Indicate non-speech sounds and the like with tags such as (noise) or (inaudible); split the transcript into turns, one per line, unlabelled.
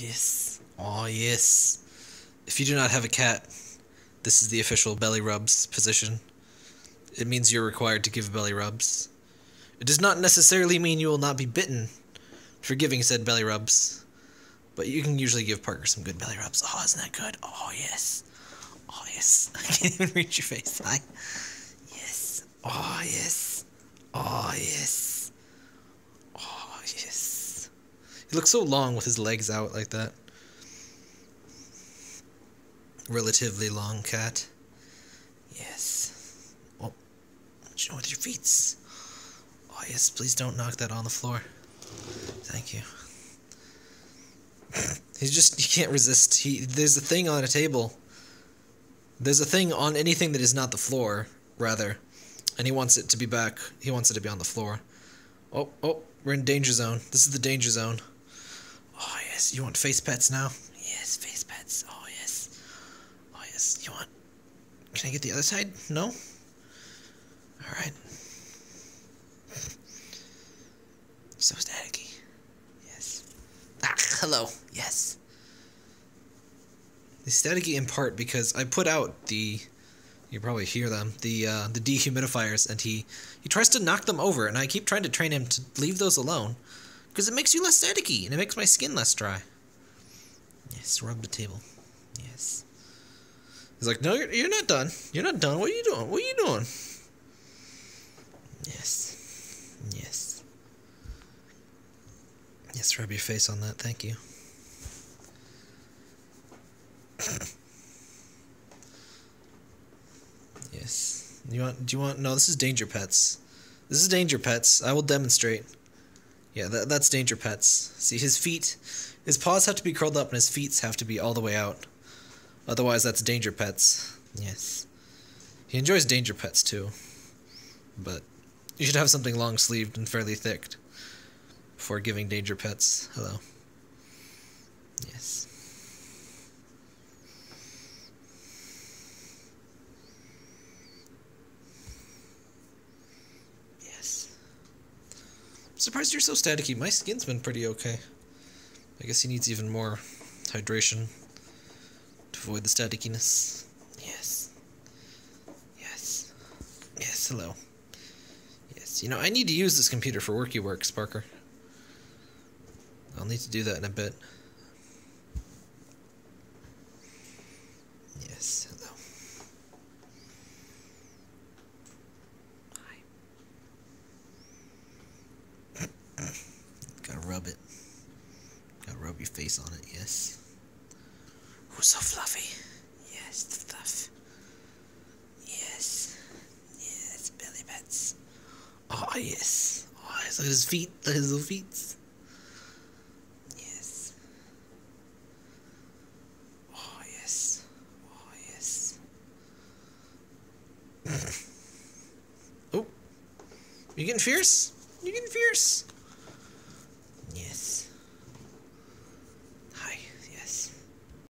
yes. Oh, yes. If you do not have a cat, this is the official belly rubs position. It means you're required to give belly rubs. It does not necessarily mean you will not be bitten for giving said belly rubs, but you can usually give Parker some good belly rubs. Oh, isn't that good? Oh, yes. Oh, yes. (laughs) I can't even reach your face. Hi. Yes. Oh, yes. Oh, yes. Oh, yes. He looks so long with his legs out like that. Relatively long cat. Yes. Oh, what you know with your feet? Oh, yes, please don't knock that on the floor. Thank you. (laughs) He's just, he can't resist. He, there's a thing on a table. There's a thing on anything that is not the floor, rather. And he wants it to be back. He wants it to be on the floor. Oh, oh, we're in danger zone. This is the danger zone. Yes. You want face pets now? Yes, face pets. Oh, yes. Oh, yes. You want. Can I get the other side? No? Alright. So staticky. Yes. Ah, hello. Yes. The staticky in part because I put out the you probably hear them the uh, the dehumidifiers and he he tries to knock them over and I keep trying to train him to leave those alone because it makes you less staticky and it makes my skin less dry. Yes, rub the table. Yes. He's like, no, you're, you're not done. You're not done. What are you doing? What are you doing? Yes. Yes. Yes, rub your face on that. Thank you. yes. You want? Do you want? No, this is Danger Pets. This is Danger Pets. I will demonstrate. Yeah, that, that's Danger Pets. See, his feet, his paws have to be curled up and his feet have to be all the way out. Otherwise, that's Danger Pets. Yes. He enjoys Danger Pets too. But you should have something long sleeved and fairly thick before giving Danger Pets. Hello. Yes. Yes. Surprised you're so staticky. My skin's been pretty okay. I guess he needs even more hydration to avoid the staticiness. Yes. Yes. Yes, hello. Yes, you know, I need to use this computer for worky works, Parker. I'll need to do that in a bit. Yes, hello. Hi. Gotta rub it. Gotta rub your face on it, yes. Who's so fluffy? Yes, the fluff. Yes. Yes, belly pets. Oh, ah, yes. Oh, yes. Look at his feet. Look at his little feet. Yes. Oh, yes. Oh, yes. (laughs) oh. You getting fierce? You getting fierce?